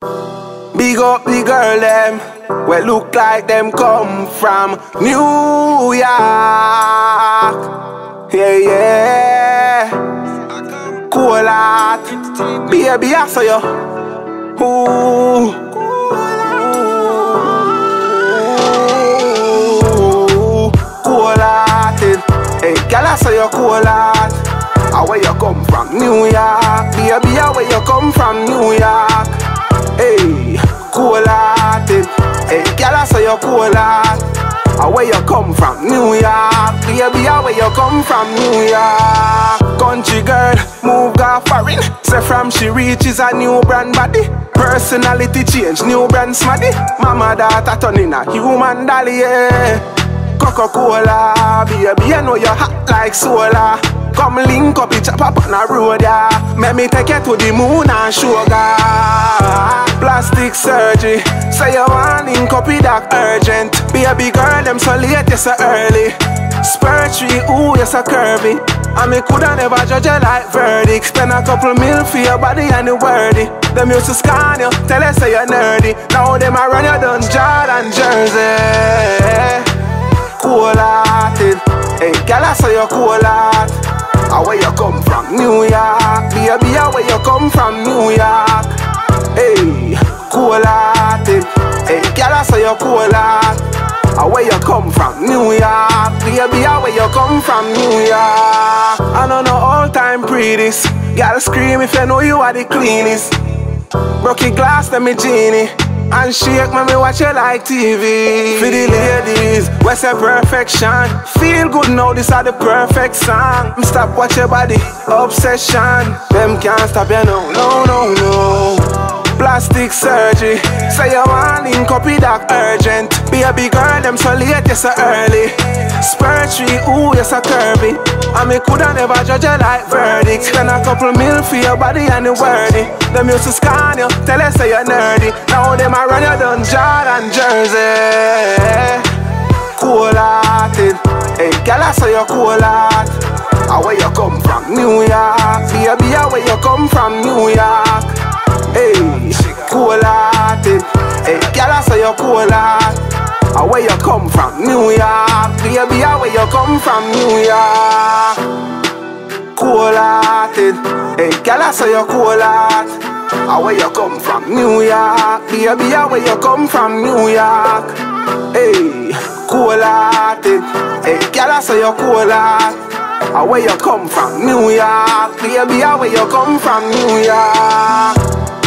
Big up the girl them, we look like them come from New York. Yeah, yeah. Cool heart, baby, I saw you. Ooh. Ooh. Cool hearted. Hey, girl, I saw you cool. Ah, where you come from? New York. Baby, ah, where you come from? New York. Hey, cool hearted. Hey, girl, I saw you cool heart. Where you come from? New York. Baby, where you come from? New York. Country girl, move go foreign. Say from she reaches a new brand body. Personality change, new brand smarty. Mama daughter turning a human dolly, yeah. Coca-Cola, baby, I know you hot like solar. Come link up, chop up on the road, yeah. Make me take you to the moon and sugar. Plastic surgery, say you want up with that urgent. Baby girl, them so late, you so early. Spiritually, ooh, you so curvy. And me coulda never judge you like verdict. Spend a couple mil for your body and the worthy. Them used to scan you, tell you say you're nerdy. Now them a run you down Jordan Jersey cool hearted. Hey, girl, I say you're cool heart. Ah, where you come from? New you cool heart. Ah, where you come from? New York. Baby, ah, where you come from? New York. I don't know all time pretties. Girl, scream if you know you are the cleanest. Broke your glass, let me genie. And shake me, me watch you like TV. For the ladies, what's a perfection? Feel good now, this are the perfect song. Stop watch your body, obsession. Them can't stop you, no, no, no, no. Plastic surgery, say you want with that urgent. big girl, them so late, you so early. Spiritually, ooh, you so curvy. I me coulda never judge you like verdict. Spend a couple mil for your body and the worthy. Them used to scan you, tell you say you're nerdy. Now them a run you down Jordan Jersey. Cool hearted, hey, girl, I say you cool heart. Ah, where you come from? New York. Baby, ah, where you come from? New York. Hey, cool hearted. I saw you cool heart. Ah, where you come from? New York. Baby, ah, where you come from? New York. Cool hearted. Hey, girl, I saw you cool heart. Ah, where you come from? New York. Baby, ah, where you come from? New York. Hey, cool hearted. Hey, girl, I saw you cool heart. Ah, where you come from? New York. Baby, ah, where you come from? New York.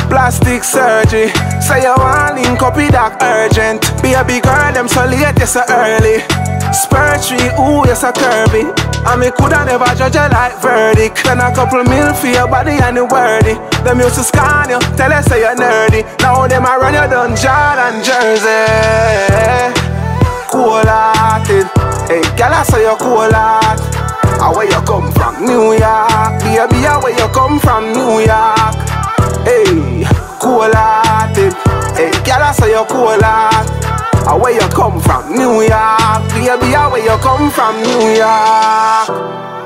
Plastic surgery, say you want link with that urgent. Be a big girl, them so late, you so early. Spiritually, ooh, you so curvy. And me coulda never judge you like verdict. Spend a couple mil for your body and the worthy. Them used to scan you, tell you say you're nerdy. Now them a run you down Jordan Jersey. Cool hearted, hey, girl, I saw you cool heart. Where you come from? New York. Baby, ah, where you come from? New York. I saw you cool heart. Ah, where you come from? New York. Baby, ah, where you come from? New York.